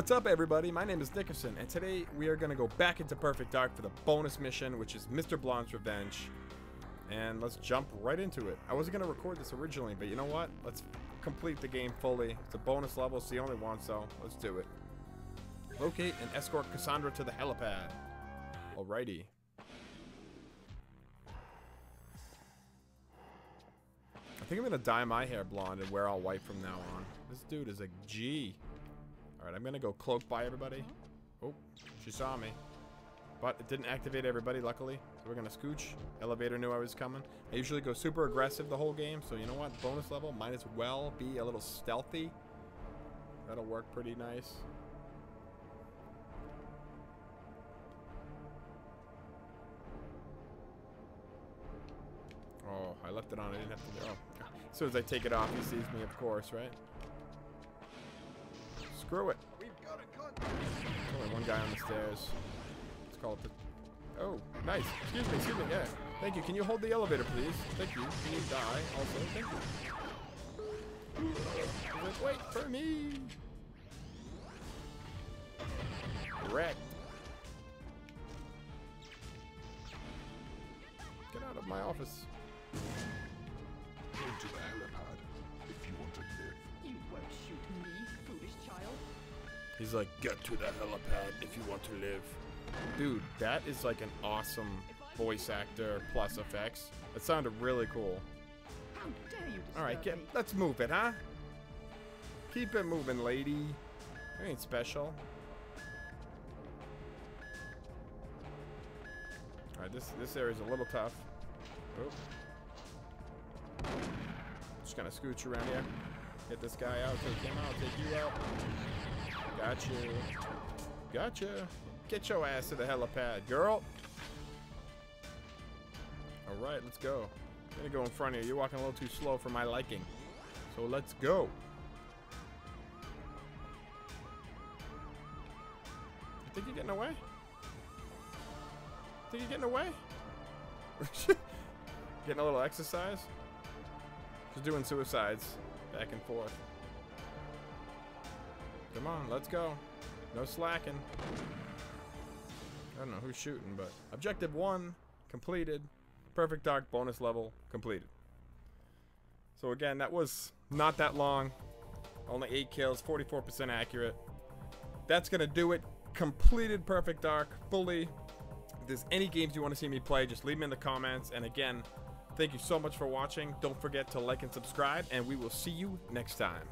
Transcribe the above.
What's up, everybody? My name is Nikasin, and today we are going to go back into Perfect Dark for the bonus mission, which is Mr. Blonde's Revenge. And let's jump right into it. I wasn't going to record this originally, but you know what? Let's complete the game fully. It's a bonus level, it's the only one, so let's do it. Locate and escort Cassandra to the helipad. Alrighty. I think I'm going to dye my hair blonde and wear all white from now on. This dude is a G. Alright, I'm gonna go cloak by everybody. Oh, she saw me. But it didn't activate everybody, luckily. So we're gonna scooch. Elevator knew I was coming. I usually go super aggressive the whole game, so you know what? Bonus level, might as well be a little stealthy. That'll work pretty nice. Oh, I left it on. I didn't have to. Oh, as soon as I take it off, he sees me, of course, right? Screw it. Only one guy on the stairs. Let's call it the... Oh, nice. Excuse me, excuse me, yeah. Thank you. Can you hold the elevator, please? Thank you. Can you die also? Thank you. Wait for me. Wrecked. Get out of my office. Go to the helipad if you want to live. You won't shoot me, foolish child. He's like, get to the helipad if you want to live. Dude, that is like an awesome voice actor plus effects. That sounded really cool. How dare you disturb All right, get, let's move it, huh? Keep it moving, lady. It ain't special. All right, this this area's a little tough. Oh. Just gonna scooch around here. Get this guy out. Take him out. Take you out. Got Gotcha. Gotcha. Get your ass to the helipad, girl. All right, let's go. I'm gonna go in front of you. You're walking a little too slow for my liking. So let's go. You think you're getting away? Think you're getting away? getting a little exercise? Just doing suicides back and forth. Come on, let's go. No slacking. I don't know who's shooting, but objective one completed. Perfect Dark bonus level completed. So again, that was not that long. Only 8 kills, 44% accurate. That's going to do it. Completed Perfect Dark fully. If there's any games you want to see me play, just leave them in the comments. And again, thank you so much for watching. Don't forget to like and subscribe, and we will see you next time.